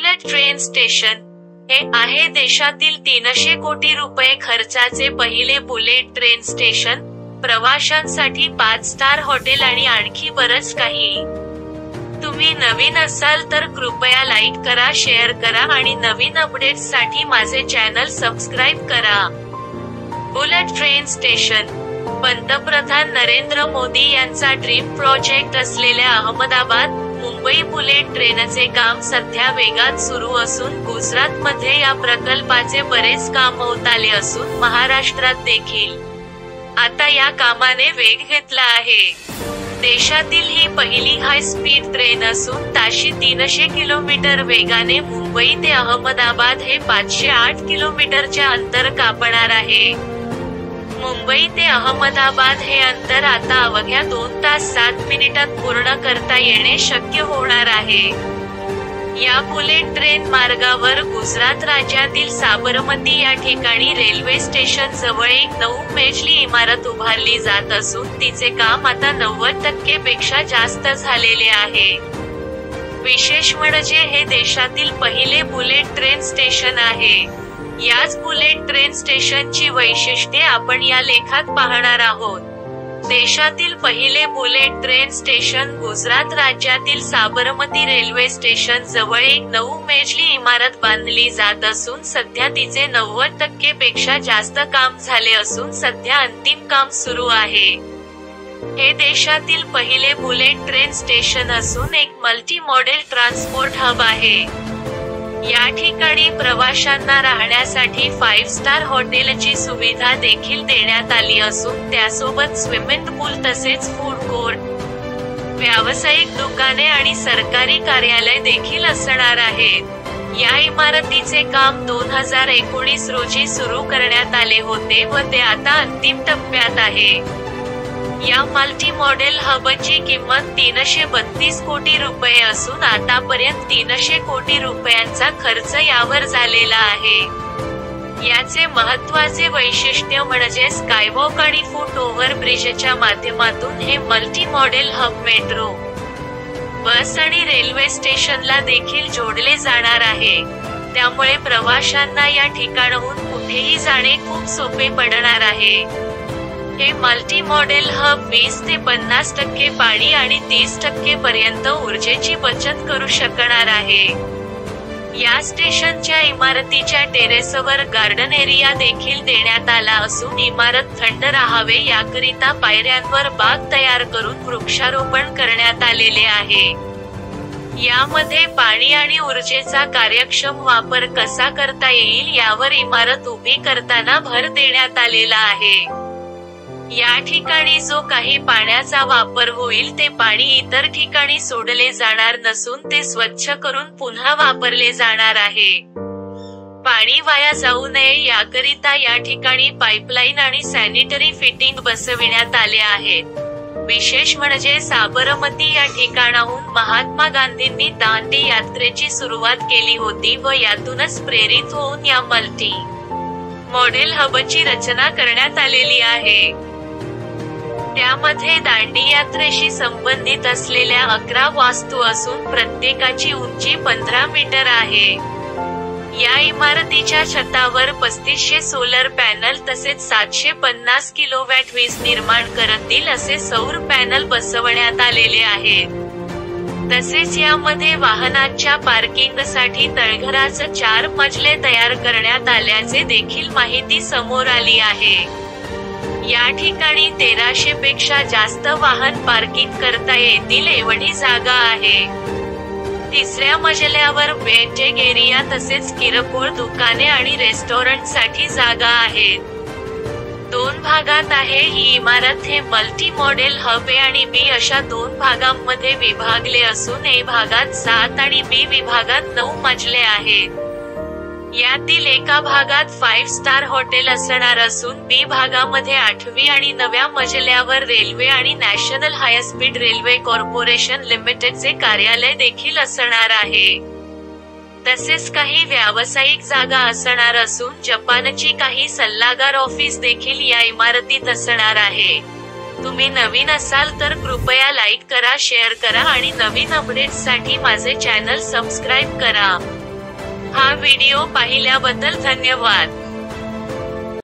Bullet train station हे आहे देशातील तीनशे कोटी रुपये खर्चाचे पहिले बुलेट ट्रेन स्टेशन. प्रवाशांसाठी पाच स्टार हॉटेल आणि आणखी बरच काही. तुम्ही नवीन असाल तर कृपया लाईक करा शेअर करा आणि नवीन अपडेट्ससाठी माझे चॅनल सबस्क्राईब करा. Bullet train station. पंतप्रधान नरेंद्र मोदी यांचा ड्रीम प्रोजेक्ट असलेल्या अहमदाबाद मुंबई बुलेट ट्रेनचे काम सध्या वेगात सुरू असून गुजरात मध्ये या प्रकल्पाचे बरेच काम होत आले असून महाराष्ट्रात देखील. आता या कामाने वेग घेतला आहे. देशातील ही पहिली हाय स्पीड ट्रेन असून ताशी तीनशे किलोमीटर वेगाने मुंबई ते अहमदाबाद हे पाचशे आठ किलोमीटरच्या अंतर कापणार आहे. मुंबई ते अहमदाबाद हे अंतर आता अवघ्या दोन तास सात मिनिटात पूर्ण करता येणे शक्य होणार आहे. या बुलेट ट्रेन मार्गावर गुजरात राज्यातील साबरमती या ठिकाणी रेल्वे स्टेशन जवळ एक नऊ मेजली इमारत उभारली जात असून तिचे काम आता नव्वद टक्के पेक्षा जास्त झालेले आहे. विशेष म्हणजे हे देशातील पहिले बुलेट ट्रेन स्टेशन आहे. याच बुलेट ट्रेन स्टेशनची वैशिष्ट्ये आपण या लेखात पाहणार आहोत. देशातील पहिले बुलेट ट्रेन स्टेशन गुजरात राज्यातील साबरमती रेल्वे स्टेशन जवळ एक नऊ मेजली इमारत बांधली जात असून सध्या तिचे नव्वद टक्के पेक्षा जास्त काम झाले असून सध्या अंतिम काम सुरू आहे. हे देशातील पहिले बुलेट ट्रेन स्टेशन असून एक मल्टी मॉडेल ट्रान्सपोर्ट हब आहे. या ठिकाणी प्रवाशांना राहण्यासाठी फाईव्ह स्टार हॉटेलची सुविधा देखील देण्यात आली असून त्यासोबत स्विमिंग पूल तसेच फूड कोर्ट व्यावसायिक दुकाने आणि सरकारी कार्यालय देखील असणार आहेत. या इमारतीचे काम दोन हजार एकोणीस रोजी सुरू करण्यात आले होते व ते आता अंतिम टप्प्यात आहे. या मल्टी मॉडेल हबची किंमत तीनशे बत्तीस कोटी रुपये असून आतापर्यंत तीनशे कोटी रुपयांचा खर्च यावर झालेला आहे. याचे महत्त्वाचे वैशिष्ट्य म्हणजे स्कायवॉक आणि फूट ओव्हर ब्रिजच्या माध्यमातून हे multi model hub metro bus आणि रेल्वे स्टेशनला देखील जोडले जाणार आहे. त्यामुळे प्रवाशांना या ठिकाणाहून कुठेही जाणे खूप सोपे पडणार आहे. हे मल्टी मॉडेल हब वीस ते पन्नास टक्के पाणी आणि तीस टक्के पर्यंत ऊर्जेची बचत करू शकणार आहे. या स्टेशनच्या इमारतीच्या टेरेसवर गार्डन एरिया देखील देण्यात आला असून इमारत थंड राहावे याकरिता पायऱ्यांवर बाग तयार करून वृक्षारोपण करण्यात आलेले आहे. यामध्ये पाणी आणि ऊर्जेचा कार्यक्षम वापर कसा करता येईल यावर इमारत उभी करताना भर देण्यात आलेला आहे. या ठिकाणी जो काही पाण्याचा वापर होईल ते पाणी इतर ठिकाणी सोडले जाणार नसून ते स्वच्छ करून पुन्हा वापरले जाणार आहे. पाणी वाया जाऊ नये याकरिता या ठिकाणी पाईपलाईन आणि सॅनिटरी फिटिंग बसविण्यात आले आहेत विशेष म्हणजे साबरमती या ठिकाणाहून महात्मा गांधींनी दांडी यात्रेची सुरुवात केली होती व यातूनच प्रेरित होऊन या मल्टी मॉडेल हबची रचना करण्यात आलेली आहे. त्यामध्ये दांडी यात्रेशी संबंधित असलेल्या अकरा वास्तू असून प्रत्येकाची उंची पंधरा मीटर आहे. या इमारतीच्या छतावर पस्तीसशे सोलर पॅनल तसेच सातशे पन्नास किलोवॅट वीज निर्माण करतील असे सौर पॅनल बसवण्यात आलेले आहेत. तसेच यामध्ये वाहनांच्या पार्किंगसाठी तळघराचं चार मजले तयार करण्यात आल्याचे देखील माहिती समोर आली आहे. या ठिकाणी तेराशे पेक्षा जास्त वाहन पार्किंग करता येतील एवढी जागा आहे. तिसऱ्या मजल्यावर वेंटेग एरिया तसेच किरकोळ दुकाने आणि रेस्टॉरंटसाठी जागा आहेत. दोन भागात आहे ही इमारत हे मल्टी मॉडेल हब ए आणि बी अशा दोन भागांमध्ये विभागले असून ए भागात सात आणि बी विभागात नऊ मजले आहेत. यातील एका भागात फाईव्ह स्टार हॉटेल असणार असून बी भागामध्ये आठवी आणि नव्या मजल्यावर रेल्वे आणि national high speed railway corporation लिमिटेडचे कार्यालय देखील असणार आहे. तसेच काही व्यावसायिक जागा असणार असून जपानची काही सल्लागार ऑफिस देखील या इमारतीत असणार आहे. तुम्ही नवीन असाल तर कृपया लाईक करा शेअर करा आणि नवीन अपडेट्ससाठी माझे चॅनल सबस्क्राईब करा. हा व्हिडिओ पाहिल्याबद्दल धन्यवाद.